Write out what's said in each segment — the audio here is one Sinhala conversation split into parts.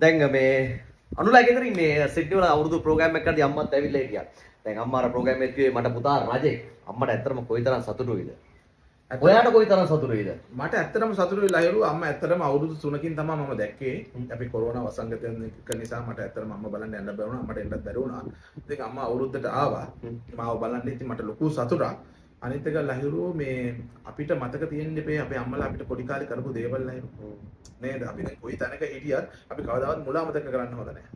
දැන් මේ අනුලා ගෙදරින් මේ සිඩ්නි වල අවුරුදු ප්‍රෝග්‍රෑම් එකක් කරද්දී අම්මත් ඇවිල්ලා හිටියා. දැන් අම්මා අර ප්‍රෝග්‍රෑම් එකේ කිව්වේ මට පුතා රජෙක්. අම්මට ඇත්තටම කොයිතරම් සතුටුයිද? ඔයාට කොයිතරම් සතුටුයිද? මට ඇත්තටම සතුටුයි ලහිරු අම්මා ඇත්තටම අවුරුදු 3කින් තමයි මම දැක්කේ අපි කොරෝනා වසංගතයෙන් එක නිසා මට ඇත්තටම අම්මා බලන්න යන්න බැරි වුණා අම්මට එන්නත් බැරි වුණා ඉතින් අම්මා අවුරුද්දට ආවා මාව බලන්න ඉතින් මට ලොකු සතුටක් අනිත් එක ලහිරු මේ අපිට මතක තියෙන්න එපේ. අපේ අම්මලා අපිට පොඩි කාලේ කරපු දේවල් ලහිරු නේද? අපි දැන් කොයි තැනක හිටියත් අපි කවදාවත් මුලා මතක කරන්න හොඳ නැහැ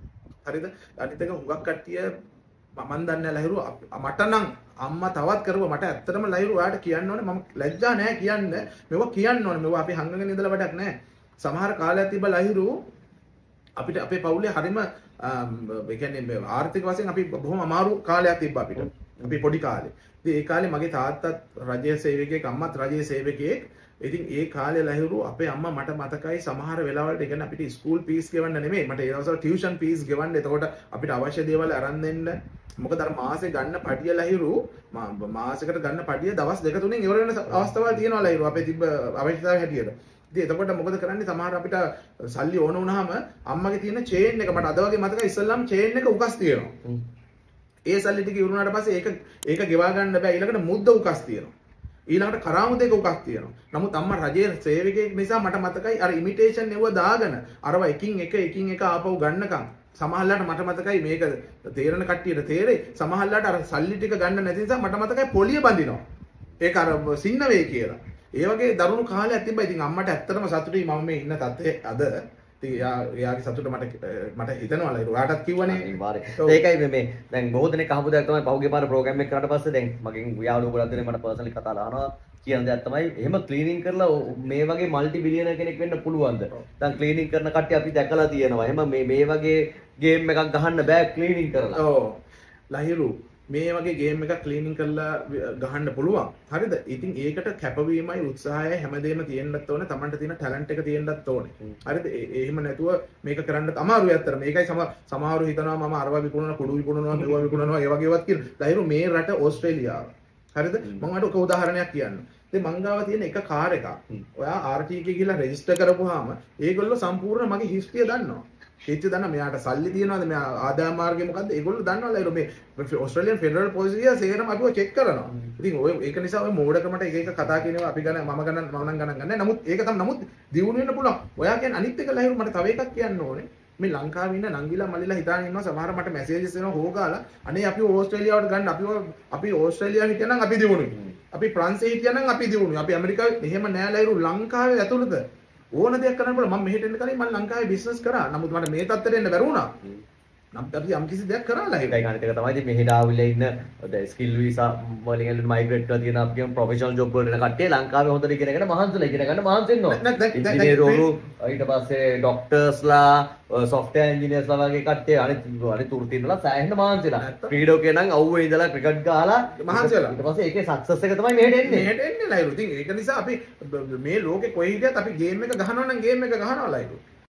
හරිද? අනිත් එක හුඟක් කට්ටිය මමන් දන්නේ ලහිරු අප- මට නම් අම්මා තවත් කරුවා මට ඇත්තටම ලහිරු ඔයාලට කියන්න ඕනේ. මම ලැජ්ජා නැහැ කියන්න. මෙව කියන්න ඕනේ. මෙව අපි හංගගෙන ඉඳලා වැඩක් නැහැ සමහර කාලයක් තිබ්බ ලහිරු අපිට අපේ පවුලේ හරිම අම්, ඒ කියන්නේ මේ ආර්ථික වශයෙන් අපි බොහොම අමාරු කාලයක් තිබ්බ අපිට. අපි පොඩි කාලේ. ඉතින් ඒ කාලේ මගේ තාත්තත් රජයේ සේවකයෙක් අම්මත් රජයේ සේවකයෙක්. ඉතින් ඒ කාලේ ලහිරු අපේ අම්මා මට මතකයි සමහර වෙලාවලට ඒ කියන්නේ අපිට ස්කූල් ෆීස් ගෙවන්න නෙමෙයි. මට ඒ දවස්වල ටියුෂන් ෆීස් ගෙවන්න. එතකොට අපිට අවශ්‍ය දේවල් අරන් දෙන්න. මොකද අර මාසේ ගන්න පඩිය ලහිරු මා- මාසෙකට ගන්න පඩිය දවස් දෙක තුනෙන් ඉවර වෙන අවස්ථාවල් තියෙනවා ලහිරු අපේ තිබ්බ අවශ්‍යතාවය හැටියට. ඉතින් එතකොට මොකද කරන්නේ? සමහර අපිට සල්ලි ඕන වුණාම අම්මගේ තියෙන චේන් එක මට අද වගේ මතකයි ඉස්සල්ලාම චේන් එක උකස් තියෙනවා. ඒ සල්ලි ටික ඉවරුනාට පස්සේ ඒක ඒක ගෙවා ගන්න බෑ. ඊළඟට මුද්ද උකස් තියෙනවා. ඊළඟට කරාමුදේක උකස් තියෙනවා. නමුත් අම්මා රජයේ සේවකයෙක් නිසා මට මතකයි අර ඉමිටේෂන් නෙව දාගෙන අරව එකින් එක එකින් එක ආපහු ගන්නකම්. සමහරලාට මට මතකයි මේක තේරෙන කට්ටියට තේරෙයි. සමහරලාට අර සල්ලි ටික ගන්න නැති නිසා මට මතකයි පොලිය බඳිනවා. ඒක අර සින්න වේ කියලා. ඒ වගේ දරුණු කාලයක් තිබ්බා. ඉතින් අම්මට ඇත්තටම සතුටුයි මම මේ ඉන්න තත්ත්වයේ අද. එයාගේ සතුට මට මට හිතෙනවා ලයිරු ඔයාටත් කිව්වනේ අනිවාර්යයෙන්. ඔව්. ඒකයි මේ දැන් දෙයක් තමයි පහුගිය පාර ප්‍රෝග්‍රෑම් එක කරාට පස්සේ දැන් මගෙන් ගොඩක් දෙනෙක් මට පර්සනලි කතා කරනවා කියන දෙයක් තමයි එහෙම ක්ලීනින් කරලා මේ වගේ මල්ටි බිලියනර් කෙනෙක් වෙන්න පුළුවන්ද? දැන් ක්ලීනින් කරන කට්ටිය අපි දැකලා තියෙනවා. එහෙම මේ මේ වගේ ගේම් එකක් ගහන්න බෑ ක්ලීනින් කරලා. ඕ ලහිරු මේ වගේ ගේම් එක ක්ලීනින් කරලා ගහන්න පුළුවන්. හරිද? ඉතින් ඒකට කැපවීමයි උත්සාහය හැමදේම තියෙන්නත් ඕනේ. තමන්ට තියෙන ටැලන්ට් එක තියෙන්නත් ඕනේ. හරිද? එහෙම නැතුව මේක කරන්න අමාරුයි අත්තර මේකයි සම සමහරු හිතනවා මම අරවා විකුණනවා කුඩු විකුණනවා මෙව විකුණනවා ඒ වගේවත් කියලා. ලහිරු මේ රට ඕස්ට්‍රේලියාව. හරිද? මම අර එක උදාහරණයක් කියන්න. ඉතින් මං ගාව තියෙන එක කාර් එකක්. ඔයා RT එකේ ගිහලා රෙජිස්ටර් කරපුවාම ඒගොල්ලෝ සම්පූර්ණ මගේ හිස්ටරිය දන්නවා හිස්ටරිය දන්නා මෙයාට සල්ලි තියනවාද? මෙයා ආදායම් මාර්ගය මොකද්ද? ඒගොල්ලෝ දන්නවා ලයිරෝ මේ ඕස්ට්‍රේලියන් ෆෙඩරල් පොලිසිය සේරම අපිව චෙක් කරනවා. ඉතින් ඔය ඒක නිසා ඔය මෝඩකමට එක එක කතා කියනවා. අපි ගණන් මම ගණන් මම නම් ගණන් ගන්නෑ නමුත් ඒක තමයි නමුත් දියුණු වෙන්න පුළුවන්. ඔයා කියන්නේ අනිත් එක ලයිරෝ මට තව එකක් කියන්න ඕනේ. මේ ලංකාවේ ඉන්න නංගිලා මල්ලිලා හිතාගෙන ඉන්නවා. සමහර මට මැසේජස් එනවා හොගාලා අනේ අපි ඕස්ට්‍රේලියාවට ගන්න. අපි අපි ඕස්ට්‍රේලියාව හිටියනම් අපි දිනුනුයි අපි ප්‍රංශේ හිටියනම් අපි දිනුනුයි අපි ඇමරිකාවේ මෙහෙම නෑ ලයිරු ලංකාවේ ඇතුළත ඕන දෙයක් කරන්න පුළුවන්. මම මෙහෙට එන්න කලින් මම ලංකාවේ බිස්නස් කරා. නමුත් මට මේ තත්ත්වයට එන්න බැරි වුණා. නම් අපි යම් කිසි දෙයක් කරා ලයිරු ඒකයි අනිත් එක තමයි ඉතින් මෙහෙට ආවිල්ලා ඉන්න දැන් ස්කිල් වීසා වලින් එන්න මයිග්‍රේට් කරලා තියෙන අපි කියන ප්‍රොෆෙෂනල් ජොබ් වලට එන කට්ටිය ලංකාවේ හොඳට ඉගෙනගෙන මහන්සිලා ඉගෙන ගන්න මහන්සි වෙනවා. ඉංජිනේරවරු ඊට පස්සේ ડોක්ටර්ස්ලා සොෆ්ට්වෙයාර් ඉංජිනේර්ස්ලා වගේ කට්ටිය අනිත් අනිත් වෘත්තීන්වල සෑහෙන මහන්සිලා. ක්‍රීඩකයෝ නම් අවුවේ ඉඳලා ක්‍රිකට් ගහලා මහන්සි වෙලා. ඊට පස්සේ ඒකේ සක්සස් එක තමයි මෙහෙට එන්නේ. මෙහෙට එන්නේ ලයිරු ඉතින් ඒක නිසා අපි මේ ලෝකේ කොයි හිටියත් අපි ගේම් එක ගහනවා නම් ගේම් එක ගහනවා ලයිරු